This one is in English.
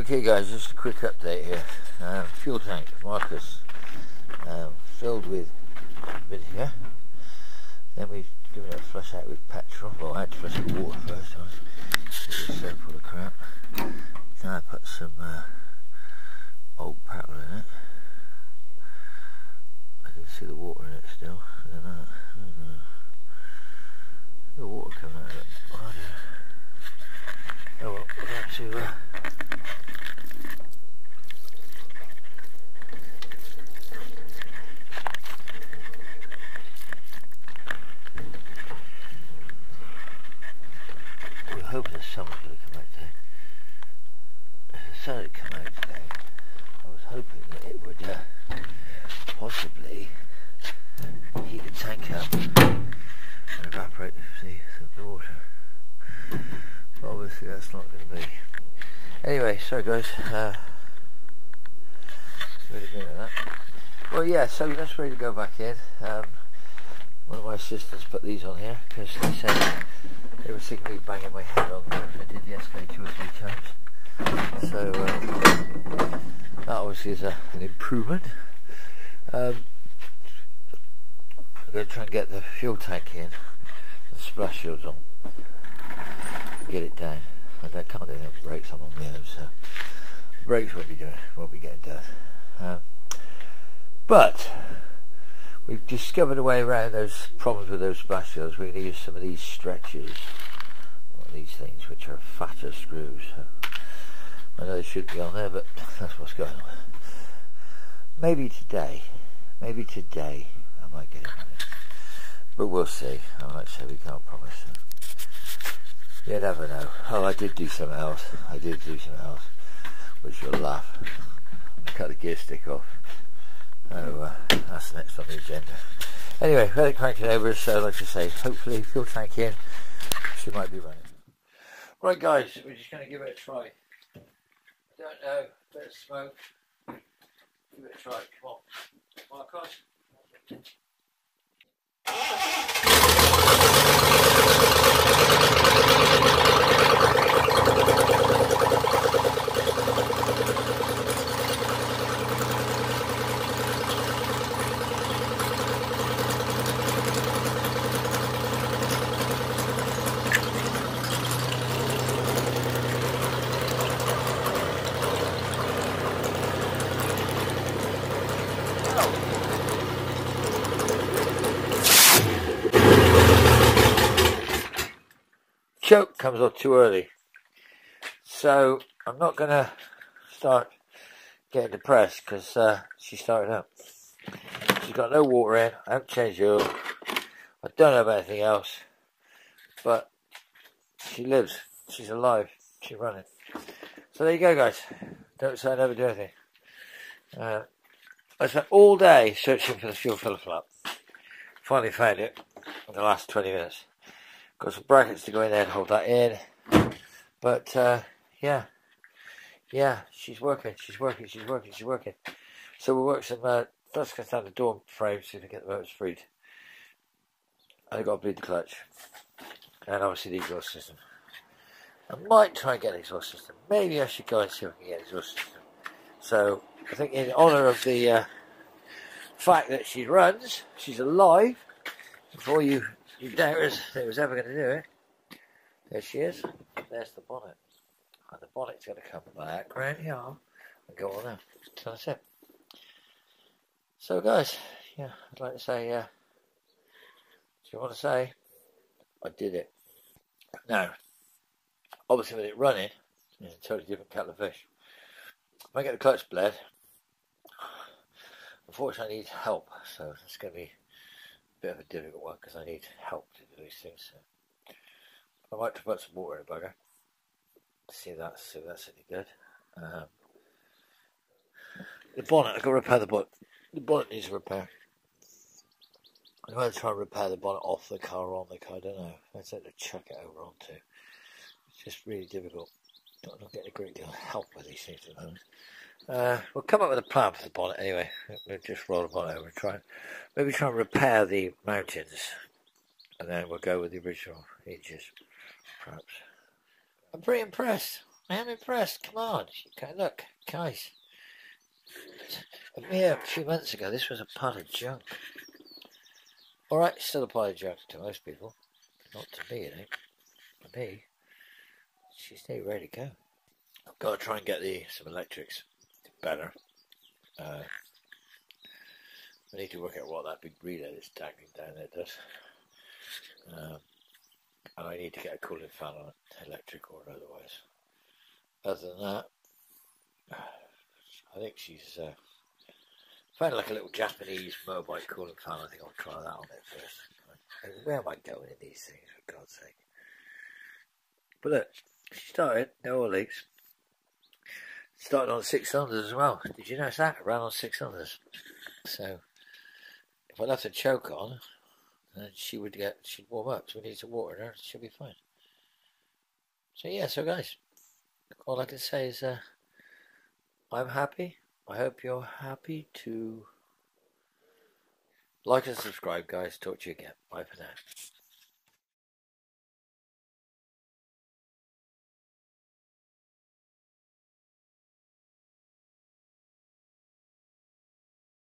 Okay guys, just a quick update here. Um, fuel tank, Marcos, um, filled with vinegar. Then we've given it a flush out with petrol. Well, I had to flush it with water first. I was so full of crap. Then I put some uh, old petrol in it. I can see the water in it still. Uh, the water coming out of it. Oh, oh well, we'll have to. Uh, the sun's going to come out today. Sun had come out today, I was hoping that it would uh, possibly heat the tank up and evaporate the, the water. But obviously that's not going to be. Anyway, sorry guys. Uh, really good at that. Well, yeah, so that's ready to go back in. Um, one of my sisters put these on here because they said they were sick of me banging my head on them. I did yesterday two or three times. So um, that obviously is a, an improvement. Um, I'm going to try and get the fuel tank in, the splash shields on, get it down. And I can't do any brakes, I'm on my own, so brakes won't be doing, won't be getting done. Um, but we've discovered a way around those problems with those splash. We're going to use some of these stretchers, these things which are fatter screws. I know they should be on there, but that's what's going on. Maybe today, maybe today I might get it it. But we'll see. I might say we can't promise. You never know. Oh, I did do something else. I did do something else, which you'll laugh. I cut the gear stick off. Next on the agenda. Anyway, let it crank it over, so like I say, hopefully fuel tank in, she might be running. Right guys, we're just going to give it a try. Don't know, bit of smoke. Give it a try, come on. Marcos. Choke comes off too early. So I'm not going to start getting depressed because uh, she started up. She's got no water in. I haven't changed the oil. I don't about anything else. But she lives. She's alive. She's running. So there you go, guys. Don't say I never do anything. Uh, I spent all day searching for the fuel filler flap. Finally found it in the last 20 minutes. Got some brackets to go in there to hold that in. But, uh, yeah. Yeah, she's working, she's working, she's working, she's working. So we'll work some, uh, first going down the door frame, see if we can get the motors freed. I've got to bleed the clutch. And obviously the exhaust system. I might try and get an exhaust system. Maybe I should go and see if I can get an exhaust system. So, I think in honour of the uh, fact that she runs, she's alive, before you, you doubters that it was ever going to do it, there she is. There's the bonnet. And the bonnet's going to come back round here and go on there. So that's it. So, guys, yeah, I'd like to say, uh, do you want to say, I did it. Now, obviously with it running, it's a totally different kettle of fish. If I get the clutch bled, unfortunately I need help, so it's going to be bit of a difficult one because I need help to do these things. So. I might to put some water in the bugger. See if that's, see if that's any good. Um, the bonnet, I've got to repair the bonnet. The bonnet needs repair. I'm going to try and repair the bonnet off the car or on the car, I don't know. I have to chuck it over onto. It's just really difficult. I'm not getting a great deal of help with these things at the moment. Uh, we'll come up with a plan for the bonnet anyway. We'll just roll the bonnet over and try maybe try and repair the mountains, And then we'll go with the original hinges, perhaps. I'm pretty impressed. I am impressed. Come on. Okay, look, guys. A few months ago, this was a pile of junk. Alright, still a pile of junk to most people. Not to me, it ain't. For me, she's nearly ready to go. I've got to try and get the some electrics better. Uh, I need to work out what that big relay is dangling down there does. Um, and I need to get a cooling fan on it, electric or otherwise. Other than that, I think she's uh, found like a little Japanese motorbike cooling fan. I think I'll try that on it first. where am I going in these things, for God's sake? But look, she started, no leaks. Started on six cylinders as well. Did you notice that? Ran on six cylinders. So, if I left a choke on, then she would get, she'd warm up. So we need to water her. She'll be fine. So yeah, so guys, all I can say is, uh, I'm happy. I hope you're happy too. Like and subscribe, guys. Talk to you again. Bye for now.